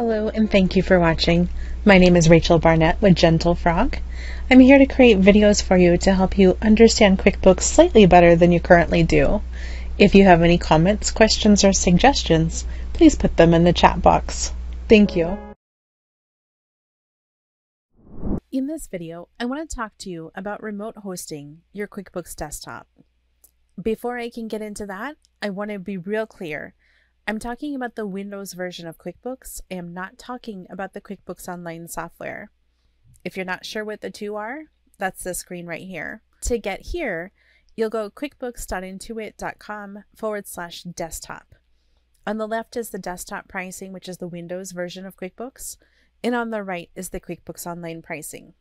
Hello and thank you for watching. My name is Rachel Barnett with Gentle Frog. I'm here to create videos for you to help you understand QuickBooks slightly better than you currently do. If you have any comments, questions, or suggestions, please put them in the chat box. Thank you. In this video, I want to talk to you about remote hosting your QuickBooks desktop. Before I can get into that, I want to be real clear. I'm talking about the Windows version of QuickBooks. I am not talking about the QuickBooks Online software. If you're not sure what the two are, that's the screen right here. To get here, you'll go quickbooks.intuit.com forward slash desktop. On the left is the desktop pricing, which is the Windows version of QuickBooks, and on the right is the QuickBooks Online pricing.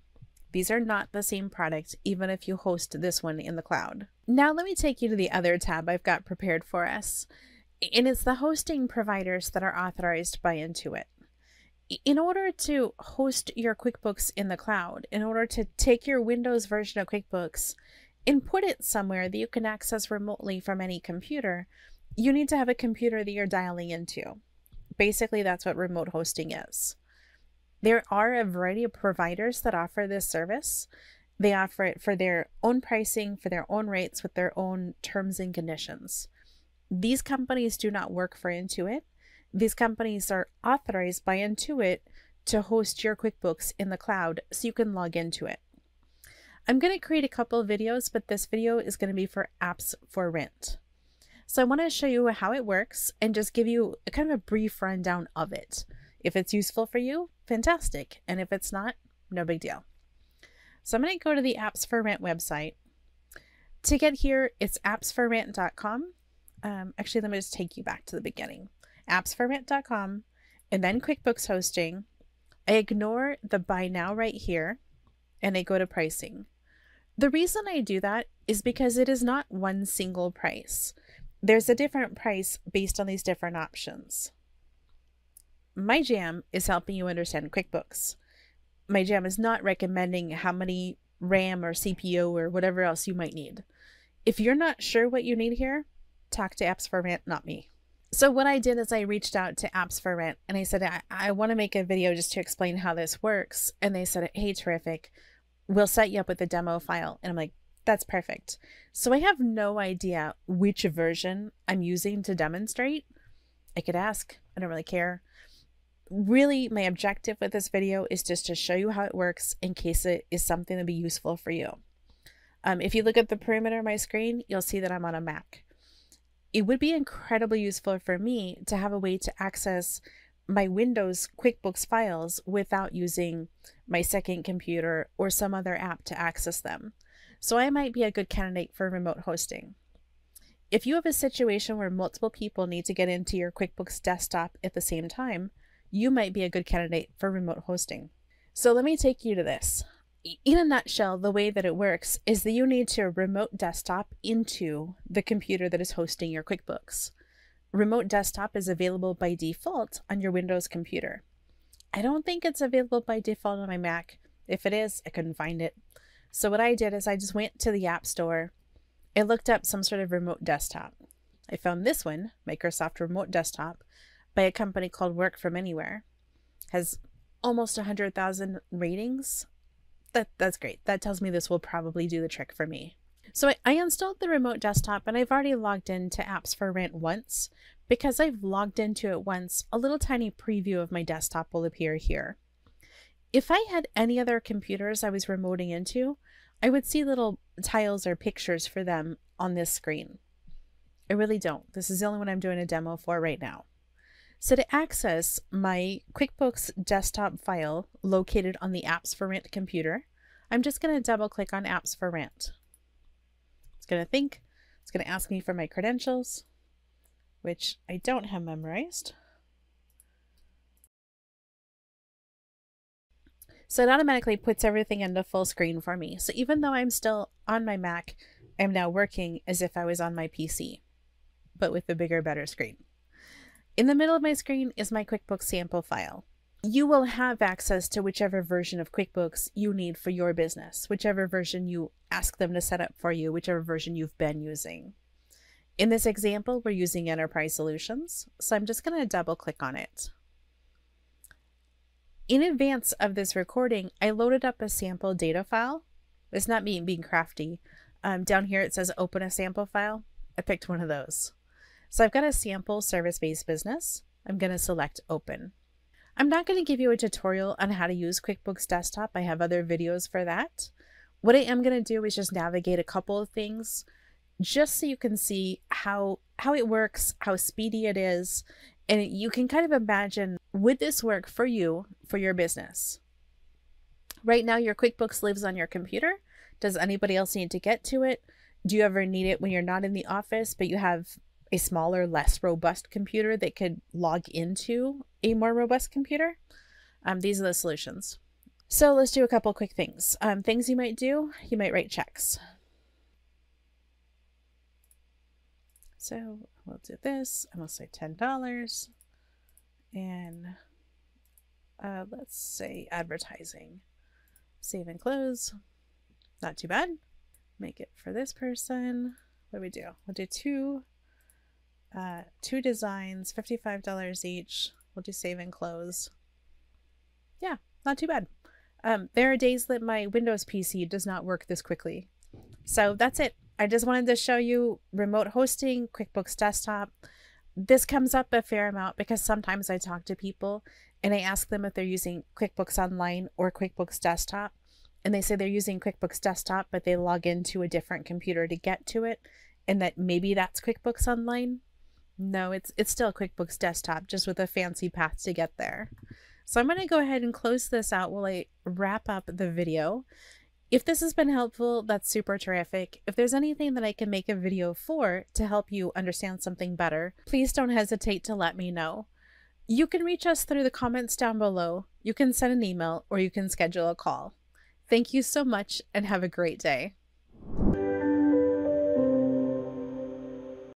These are not the same product, even if you host this one in the cloud. Now let me take you to the other tab I've got prepared for us and it's the hosting providers that are authorized by Intuit. In order to host your QuickBooks in the cloud, in order to take your Windows version of QuickBooks and put it somewhere that you can access remotely from any computer, you need to have a computer that you're dialing into. Basically, that's what remote hosting is. There are a variety of providers that offer this service. They offer it for their own pricing, for their own rates, with their own terms and conditions. These companies do not work for Intuit. These companies are authorized by Intuit to host your QuickBooks in the cloud so you can log into it. I'm going to create a couple of videos, but this video is going to be for apps for rent. So I want to show you how it works and just give you a kind of a brief rundown of it. If it's useful for you, fantastic. And if it's not, no big deal. So I'm going to go to the Apps4Rent website. To get here, it's apps4rent.com um, actually, let me just take you back to the beginning apps4rent.com and then QuickBooks hosting. I ignore the buy now right here and I go to pricing. The reason I do that is because it is not one single price. There's a different price based on these different options. My jam is helping you understand QuickBooks. My jam is not recommending how many RAM or CPU or whatever else you might need. If you're not sure what you need here, talk to Apps4Rent, not me. So what I did is I reached out to Apps4Rent and I said, I, I want to make a video just to explain how this works. And they said, hey, terrific. We'll set you up with a demo file. And I'm like, that's perfect. So I have no idea which version I'm using to demonstrate. I could ask. I don't really care. Really, my objective with this video is just to show you how it works in case it is something to be useful for you. Um, if you look at the perimeter of my screen, you'll see that I'm on a Mac it would be incredibly useful for me to have a way to access my Windows QuickBooks files without using my second computer or some other app to access them. So I might be a good candidate for remote hosting. If you have a situation where multiple people need to get into your QuickBooks desktop at the same time, you might be a good candidate for remote hosting. So let me take you to this in a nutshell, the way that it works is that you need to remote desktop into the computer that is hosting your QuickBooks. Remote desktop is available by default on your Windows computer. I don't think it's available by default on my Mac. If it is, I couldn't find it. So what I did is I just went to the App Store. I looked up some sort of remote desktop. I found this one, Microsoft Remote Desktop, by a company called Work From Anywhere. Has almost 100,000 ratings that that's great. That tells me this will probably do the trick for me. So I, I installed the remote desktop and I've already logged into Apps4Rent once. Because I've logged into it once, a little tiny preview of my desktop will appear here. If I had any other computers I was remoting into, I would see little tiles or pictures for them on this screen. I really don't. This is the only one I'm doing a demo for right now. So to access my QuickBooks desktop file located on the Apps4Rent computer, I'm just going to double click on Apps4Rent. It's going to think, it's going to ask me for my credentials, which I don't have memorized. So it automatically puts everything into full screen for me. So even though I'm still on my Mac, I'm now working as if I was on my PC, but with a bigger, better screen. In the middle of my screen is my QuickBooks sample file. You will have access to whichever version of QuickBooks you need for your business, whichever version you ask them to set up for you, whichever version you've been using. In this example, we're using Enterprise Solutions, so I'm just going to double click on it. in advance of this recording, I loaded up a sample data file. It's not me being crafty. Um, down here it says open a sample file. I picked one of those. So I've got a sample service-based business. I'm going to select open. I'm not going to give you a tutorial on how to use QuickBooks Desktop. I have other videos for that. What I am going to do is just navigate a couple of things just so you can see how how it works, how speedy it is, and you can kind of imagine would this work for you for your business? Right now your QuickBooks lives on your computer. Does anybody else need to get to it? Do you ever need it when you're not in the office but you have a smaller, less robust computer that could log into a more robust computer? Um, these are the solutions. So let's do a couple quick things. Um, things you might do, you might write checks. So we'll do this. Going to say $10. And uh, let's say advertising. Save and close. Not too bad. Make it for this person. What do we do? We'll do two, uh, two designs, $55 each. We'll do save and close. Yeah, not too bad. Um, there are days that my Windows PC does not work this quickly. So that's it. I just wanted to show you remote hosting, QuickBooks Desktop. This comes up a fair amount because sometimes I talk to people and I ask them if they're using QuickBooks Online or QuickBooks Desktop. And they say they're using QuickBooks Desktop, but they log into a different computer to get to it. And that maybe that's QuickBooks Online. No, it's it's still QuickBooks Desktop, just with a fancy path to get there. So I'm going to go ahead and close this out while I wrap up the video. If this has been helpful, that's super terrific. If there's anything that I can make a video for to help you understand something better, please don't hesitate to let me know. You can reach us through the comments down below, you can send an email, or you can schedule a call. Thank you so much and have a great day.